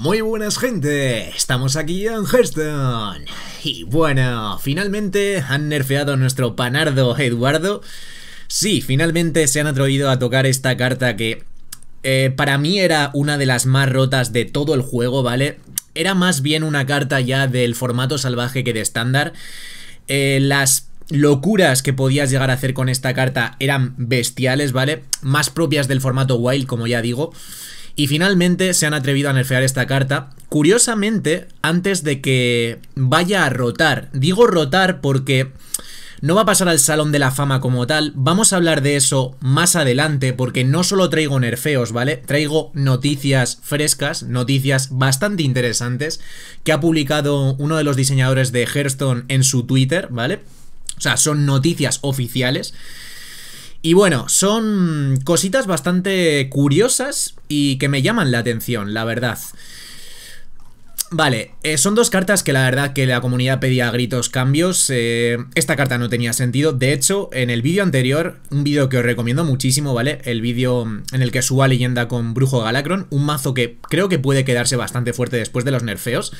Muy buenas gente, estamos aquí en Hearthstone. Y bueno, finalmente han nerfeado a nuestro panardo Eduardo. Sí, finalmente se han atrevido a tocar esta carta que eh, para mí era una de las más rotas de todo el juego, ¿vale? Era más bien una carta ya del formato salvaje que de estándar. Eh, Las locuras que podías llegar a hacer con esta carta eran bestiales, ¿vale? Más propias del formato wild, como ya digo y finalmente se han atrevido a nerfear esta carta, curiosamente, antes de que vaya a rotar. Digo rotar porque no va a pasar al Salón de la Fama como tal, vamos a hablar de eso más adelante porque no solo traigo nerfeos, ¿vale? Traigo noticias frescas, noticias bastante interesantes que ha publicado uno de los diseñadores de Hearthstone en su Twitter, ¿vale? O sea, son noticias oficiales. Y bueno, son cositas bastante curiosas y que me llaman la atención, la verdad. Vale, eh, son dos cartas que la verdad que la comunidad pedía a gritos cambios. Eh, esta carta no tenía sentido. De hecho, en el vídeo anterior, un vídeo que os recomiendo muchísimo, ¿vale? El vídeo en el que suba leyenda con Brujo Galacron, un mazo que creo que puede quedarse bastante fuerte después de los nerfeos.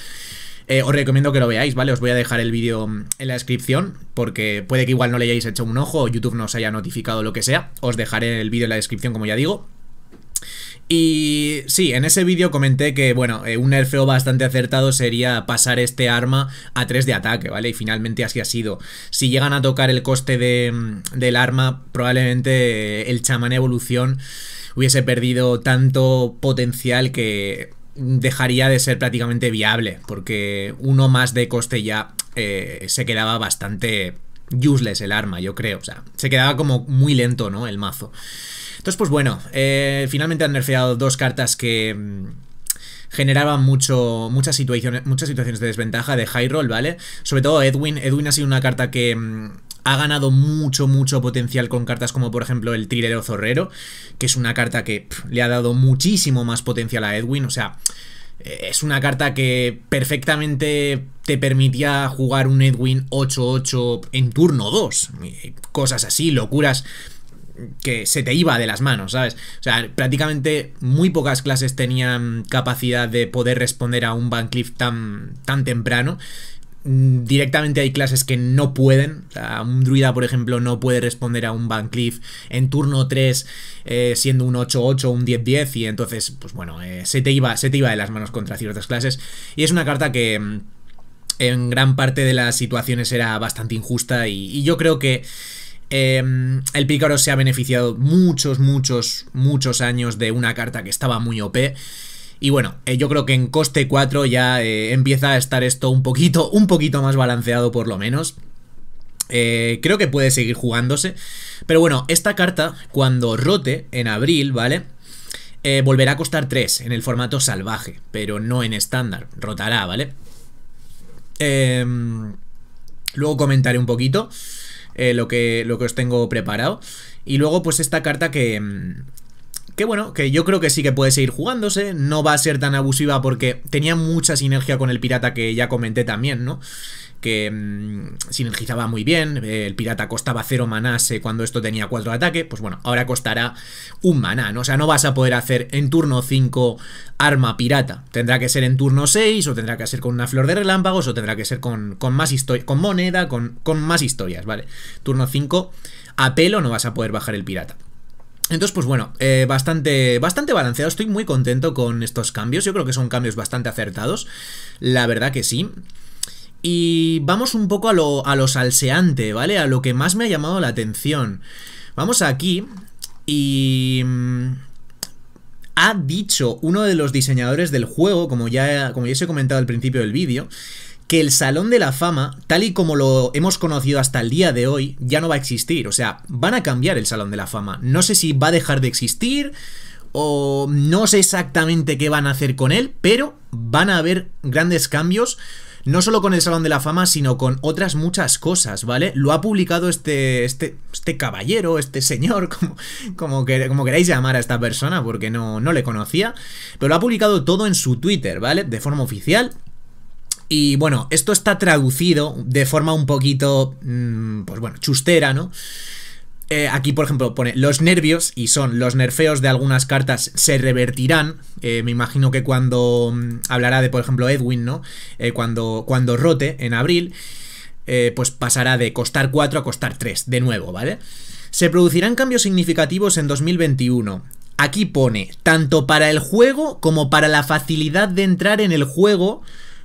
Eh, os recomiendo que lo veáis, ¿vale? Os voy a dejar el vídeo en la descripción, porque puede que igual no le hayáis hecho un ojo o YouTube no os haya notificado lo que sea. Os dejaré el vídeo en la descripción, como ya digo. Y sí, en ese vídeo comenté que, bueno, eh, un nerfeo bastante acertado sería pasar este arma a 3 de ataque, ¿vale? Y finalmente así ha sido. Si llegan a tocar el coste de, del arma, probablemente el chamán evolución hubiese perdido tanto potencial que dejaría de ser prácticamente viable, porque uno más de coste ya eh, se quedaba bastante useless el arma, yo creo. O sea, se quedaba como muy lento, ¿no? El mazo. Entonces, pues bueno, eh, finalmente han nerfeado dos cartas que mm, generaban mucho, muchas, situaciones, muchas situaciones de desventaja de roll, ¿vale? Sobre todo Edwin. Edwin ha sido una carta que mm, ha ganado mucho, mucho potencial con cartas como por ejemplo el Trilero Zorrero, que es una carta que le ha dado muchísimo más potencial a Edwin, o sea, eh, es una carta que perfectamente te permitía jugar un Edwin 8-8 en turno 2, cosas así, locuras que se te iba de las manos, ¿sabes? O sea, prácticamente muy pocas clases tenían capacidad de poder responder a un Van Cleef tan, tan temprano directamente hay clases que no pueden. Un druida, por ejemplo, no puede responder a un Van Cleef en turno 3 eh, siendo un 8-8 o un 10-10 y entonces, pues bueno, eh, se, te iba, se te iba de las manos contra ciertas clases. Y es una carta que mm, en gran parte de las situaciones era bastante injusta y, yo creo que... Em, el pícaro se ha beneficiado muchos, muchos, muchos años de una carta que estaba muy OP y bueno, eh, yo creo que en coste 4 ya eh, empieza a estar esto un poquito, un poquito más balanceado por lo menos. Eh, creo que puede seguir jugándose. Pero bueno, esta carta, cuando rote en abril, ¿vale? volverá a costar 3 en el formato salvaje, pero no en estándar. Rotará, ¿vale? Em, luego comentaré un poquito lo, que, lo que os tengo preparado. Y luego, pues esta carta que, em, que bueno, que yo creo que sí que puede seguir jugándose, no va a ser tan abusiva porque tenía mucha sinergia con el pirata que ya comenté también, ¿no? que mmm, sinergizaba muy bien, el pirata costaba 0 manás cuando esto tenía 4 de ataque, pues bueno, ahora costará un maná, ¿no? O sea, no vas a poder hacer en turno 5 arma pirata, tendrá que ser en turno 6, o tendrá que ser con una flor de relámpagos, o tendrá que ser con, con más historia, con moneda, con, con más historias, ¿vale? Turno 5, a pelo no vas a poder bajar el pirata. Entonces, pues bueno, eh, bastante, bastante balanceado. Estoy muy contento con estos cambios. Yo creo que son cambios bastante acertados. La verdad que sí. Y vamos un poco a lo, a lo salseante, ¿vale? A lo que más me ha llamado la atención. Vamos aquí y... Mm, ha dicho uno de los diseñadores del juego, como ya, como ya os he comentado al principio del vídeo, que el Salón de la Fama, tal y como lo hemos conocido hasta el día de hoy, ya no va a existir. O sea, van a cambiar el Salón de la Fama. No sé si va a dejar de existir o no sé exactamente qué van a hacer con él, pero van a haber grandes cambios. No solo con el Salón de la Fama, sino con otras muchas cosas, ¿vale? Lo ha publicado este, este, este caballero, este señor, como, como, como queráis llamar a esta persona, porque no, no le conocía. Pero lo ha publicado todo en su Twitter, ¿vale? De forma oficial. Y bueno, esto está traducido de forma un poquito, mm, pues bueno, chustera, ¿no? eh, aquí, por ejemplo, pone los nervios y son los nerfeos de algunas cartas se revertirán. Eh, me imagino que cuando mm, hablará de, por ejemplo, Edwin, ¿no? Eh, cuando, cuando rote en abril, pues pasará de costar 4 a costar 3, de nuevo, ¿vale? Se producirán cambios significativos en 2021. Aquí pone, tanto para el juego como para la facilidad de entrar en el juego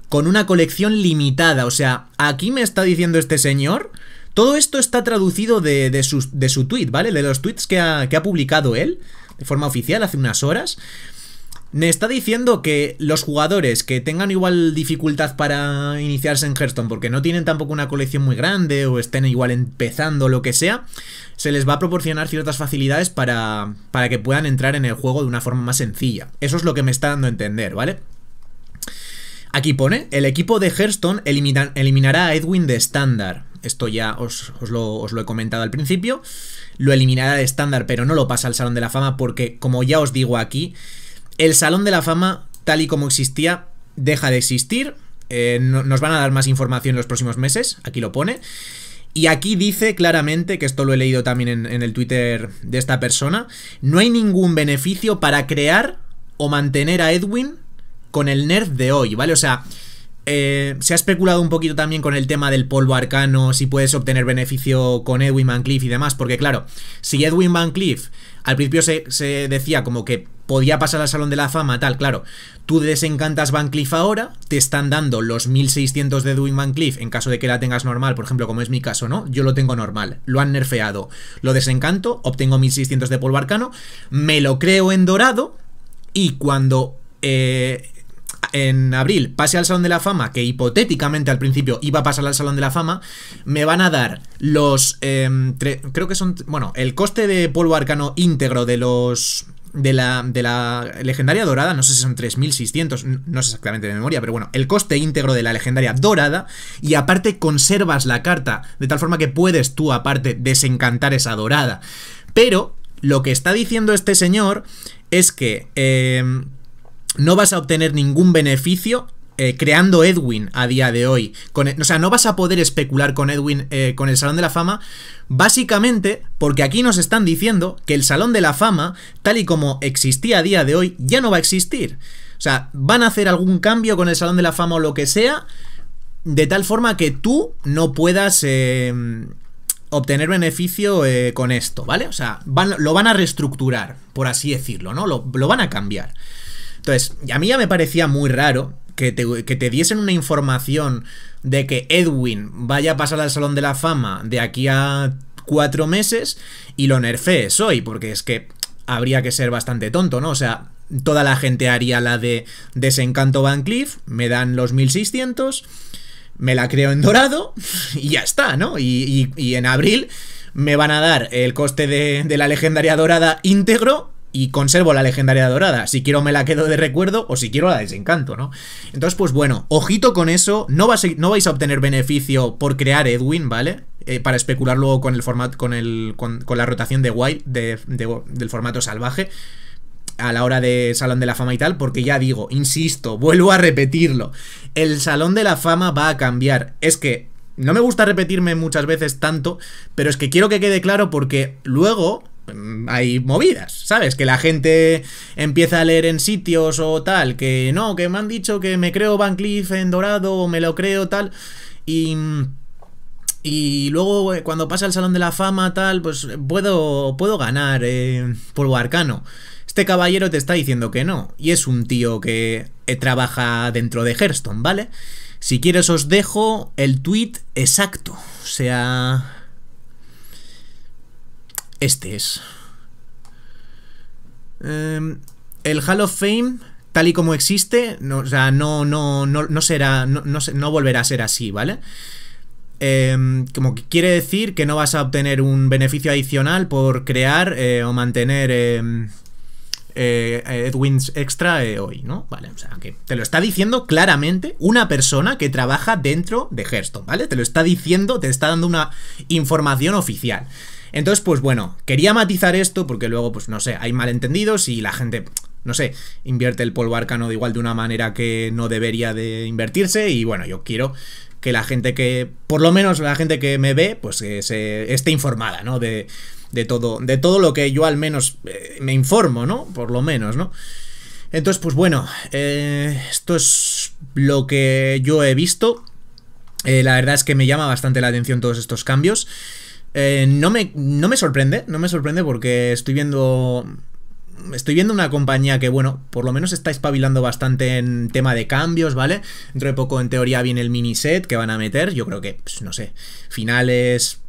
con una colección limitada. O sea, aquí me está diciendo este señor todo esto está traducido de, de, su, de su tweet, ¿vale? De los tweets que ha, publicado él, de forma oficial, hace unas horas. Me está diciendo que los jugadores que tengan igual dificultad para iniciarse en Hearthstone porque no tienen tampoco una colección muy grande o estén igual empezando lo que sea, se les va a proporcionar ciertas facilidades para, para que puedan entrar en el juego de una forma más sencilla. Eso es lo que me está dando a entender, ¿vale? Aquí pone, el equipo de Hearthstone eliminará a Edwin de estándar esto ya os, lo, he comentado al principio, lo eliminará de estándar, pero no lo pasa al Salón de la Fama porque, como ya os digo aquí, el Salón de la Fama, tal y como existía, deja de existir. Eh, nos van a dar más información en los próximos meses, aquí lo pone. Y aquí dice claramente, que esto lo he leído también en, en el Twitter de esta persona, no hay ningún beneficio para crear o mantener a Edwin con el nerf de hoy, ¿vale? O sea, eh, se ha especulado un poquito también con el tema del polvo arcano, si puedes obtener beneficio con Edwin Van Cleef y demás, porque claro, si Edwin Van Cleef al principio se, decía como que podía pasar al Salón de la Fama, tal, claro, tú desencantas Van Cleef ahora, te están dando los 1600 de Edwin Van Cleef en caso de que la tengas normal, por ejemplo, como es mi caso, ¿no? Yo lo tengo normal, lo han nerfeado, lo desencanto, obtengo 1600 de polvo arcano, me lo creo en dorado y cuando... Eh, en abril pase al Salón de la Fama, que hipotéticamente al principio iba a pasar al Salón de la Fama, me van a dar los... Em, creo que son... Bueno, el coste de polvo arcano íntegro de los... De la, de la legendaria dorada, no sé si son 3600, no sé exactamente de memoria, pero bueno, el coste íntegro de la legendaria dorada y aparte conservas la carta, de tal forma que puedes tú aparte desencantar esa dorada. Pero lo que está diciendo este señor es que... Eh, no vas a obtener ningún beneficio eh, creando Edwin a día de hoy. Con, e, o sea, no vas a poder especular con Edwin eh, con el Salón de la Fama. Básicamente porque aquí nos están diciendo que el Salón de la Fama, tal y como existía a día de hoy, ya no va a existir. O sea, van a hacer algún cambio con el Salón de la Fama o lo que sea, de tal forma que tú no puedas eh, obtener beneficio con esto, ¿vale? O sea, lo van a reestructurar, por así decirlo, ¿no? Lo van a cambiar. Entonces, a mí ya me parecía muy raro que te, diesen una información de que Edwin vaya a pasar al Salón de la Fama de aquí a cuatro meses y lo nerfees hoy, porque es que habría que ser bastante tonto, ¿no? O sea, toda la gente haría la de Desencanto Van Cleef, me dan los 1600, me la creo en dorado y ya está, ¿no? Y, en abril me van a dar el coste de, de la legendaria dorada íntegro y conservo la legendaria dorada. Si quiero me la quedo de recuerdo o si quiero la desencanto, ¿no? Entonces, pues bueno, ojito con eso. No, vas no vais a obtener beneficio por crear Edwin, ¿vale? Eh, para especular luego con el formato, con el. Con, la rotación de Wild del formato salvaje. A la hora de Salón de la Fama y tal, porque ya digo, insisto, vuelvo a repetirlo. El Salón de la Fama va a cambiar. Es que no me gusta repetirme muchas veces tanto, pero es que quiero que quede claro porque luego hay movidas, ¿sabes? Que la gente empieza a leer en sitios o tal, que no, que me han dicho que me creo Van Cleef en dorado o me lo creo tal, y... Y luego eh, cuando pasa el Salón de la Fama tal, pues puedo, puedo ganar eh, polvo arcano. Este caballero te está diciendo que no, y es un tío que eh, trabaja dentro de Hearthstone, ¿vale? Si quieres os dejo el tweet exacto, o sea... Este es. Em, el Hall of Fame, tal y como existe, no, o sea, no, no, no, será, no, no, volverá a ser así, ¿vale? Em, como que quiere decir que no vas a obtener un beneficio adicional por crear eh, o mantener em, eh, Edwins extra eh, hoy, ¿no? Vale, o sea, que te lo está diciendo claramente una persona que trabaja dentro de Hearthstone, ¿vale? Te lo está diciendo, te está dando una información oficial. Entonces, pues bueno, quería matizar esto porque luego, pues no sé, hay malentendidos y la gente, no sé, invierte el polvo arcano de igual de una manera que no debería de invertirse y bueno, yo quiero que la gente que, por lo menos la gente que me ve, pues se esté informada, ¿no? De, de, todo, de todo lo que yo al menos eh, me informo, ¿no? Por lo menos, ¿no? Entonces, pues bueno, eh, esto es lo que yo he visto. Eh, la verdad es que me llama bastante la atención todos estos cambios. No, me, no me sorprende, no me sorprende porque estoy viendo estoy viendo una compañía que, bueno, por lo menos está espabilando bastante en tema de cambios, ¿vale? Dentro de poco, en teoría, viene el mini set que van a meter. Yo creo que, pues, no sé, finales.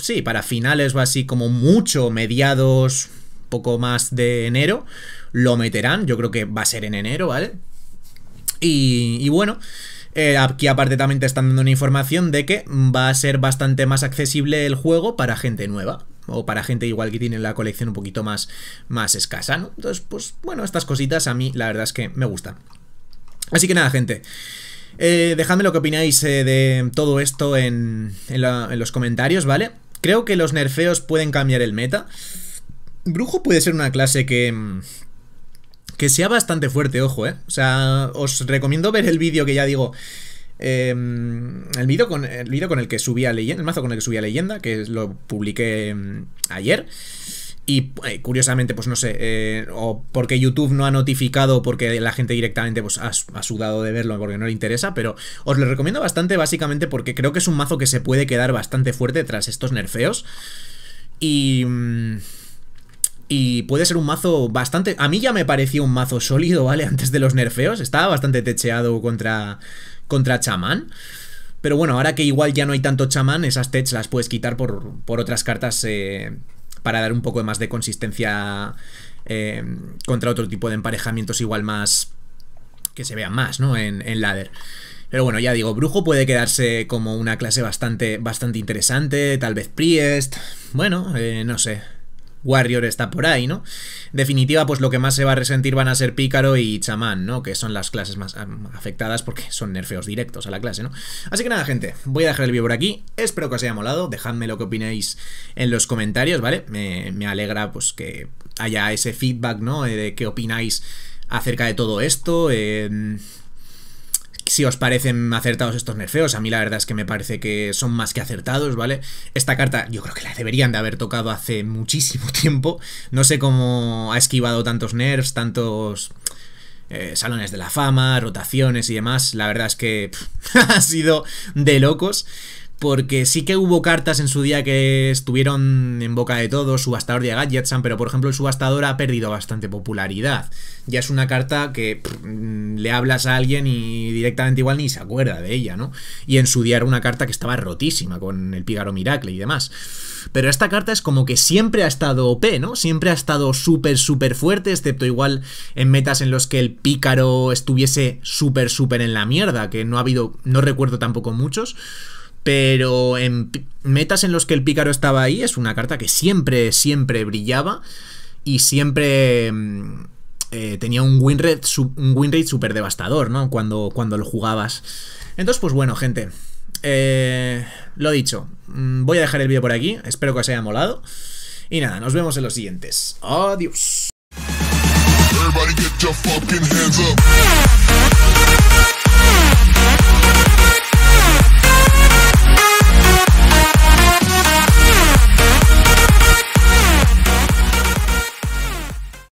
sí, para finales o así, como mucho, mediados, poco más de enero, lo meterán. Yo creo que va a ser en enero, ¿vale? Y, y bueno. Eh, aquí aparte también te están dando una información de que va a ser bastante más accesible el juego para gente nueva o para gente igual que tiene la colección un poquito más, más escasa, ¿no? Entonces, pues bueno, estas cositas a mí la verdad es que me gustan. Así que nada, gente. Eh, dejadme lo que opináis eh, de todo esto en, en, los comentarios, ¿vale? Creo que los nerfeos pueden cambiar el meta. Brujo puede ser una clase que... Que sea bastante fuerte, ojo, ¿eh? O sea, os recomiendo ver el vídeo que ya digo... Em, el vídeo con el vídeo con el que subía leyenda, el mazo con el que subía leyenda, que lo publiqué em, ayer. Y eh, curiosamente, pues no sé, eh, o porque YouTube no ha notificado, o porque la gente directamente pues, ha, sudado de verlo porque no le interesa, pero os lo recomiendo bastante básicamente porque creo que es un mazo que se puede quedar bastante fuerte tras estos nerfeos. Y... Mm, y puede ser un mazo bastante... A mí ya me parecía un mazo sólido, ¿vale? Antes de los nerfeos. Estaba bastante techeado contra, contra chamán. Pero bueno, ahora que igual ya no hay tanto chamán, esas techs las puedes quitar por, por otras cartas eh, para dar un poco más de consistencia eh, contra otro tipo de emparejamientos igual más... que se vean más, ¿no? En, en ladder. Pero bueno, ya digo, Brujo puede quedarse como una clase bastante, bastante interesante, tal vez Priest, bueno, eh, no sé. Warrior está por ahí, ¿no? En definitiva, pues lo que más se va a resentir van a ser Pícaro y Chamán, ¿no? Que son las clases más afectadas porque son nerfeos directos a la clase, ¿no? Así que nada, gente, voy a dejar el vídeo por aquí. Espero que os haya molado. Dejadme lo que opinéis en los comentarios, ¿vale? Me, alegra, pues, que haya ese feedback, ¿no? De qué opináis acerca de todo esto. Eh, si os parecen acertados estos nerfeos. A mí la verdad es que me parece que son más que acertados, ¿vale? Esta carta yo creo que la deberían de haber tocado hace muchísimo tiempo. No sé cómo ha esquivado tantos nerfs, tantos... Eh, salones de la fama, rotaciones y demás. La verdad es que ha sido de locos porque sí que hubo cartas en su día que estuvieron en boca de todos, subastador de Gadgetsan, pero por ejemplo el subastador ha perdido bastante popularidad. Ya es una carta que le hablas a alguien y directamente igual ni se acuerda de ella, ¿no? Y en su día era una carta que estaba rotísima con el Pígaro Miracle y demás. Pero esta carta es como que siempre ha estado OP, ¿no? Siempre ha estado súper, súper fuerte, excepto igual en metas en los que el Pícaro estuviese súper, súper en la mierda, que no ha habido, no recuerdo tampoco muchos. Pero en metas en los que el pícaro estaba ahí, es una carta que siempre, siempre brillaba y siempre mm, eh, tenía un win rate, un win súper devastador, ¿no? Cuando, cuando lo jugabas. Entonces, pues bueno, gente. Eh, lo dicho, mm, voy a dejar el vídeo por aquí. Espero que os haya molado. Y nada, nos vemos en los siguientes. Adiós.